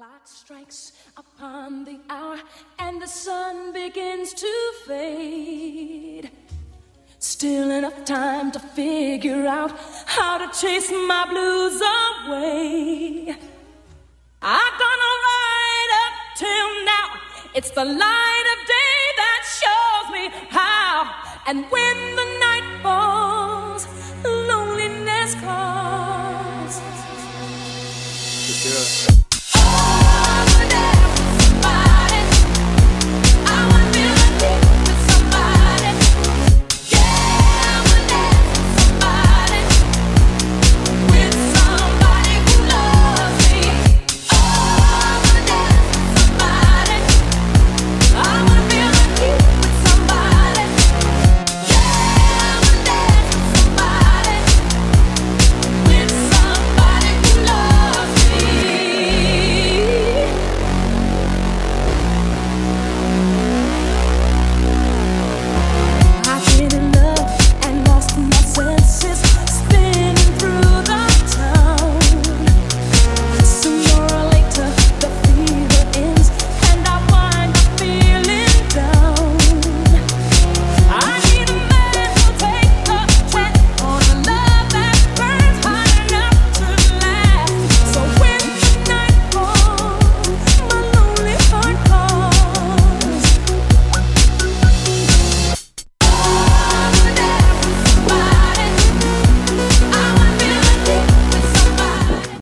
clock strikes upon the hour and the sun begins to fade. Still enough time to figure out how to chase my blues away. I've gone all right up till now. It's the light of day that shows me how. And when the night falls, loneliness calls. Yeah.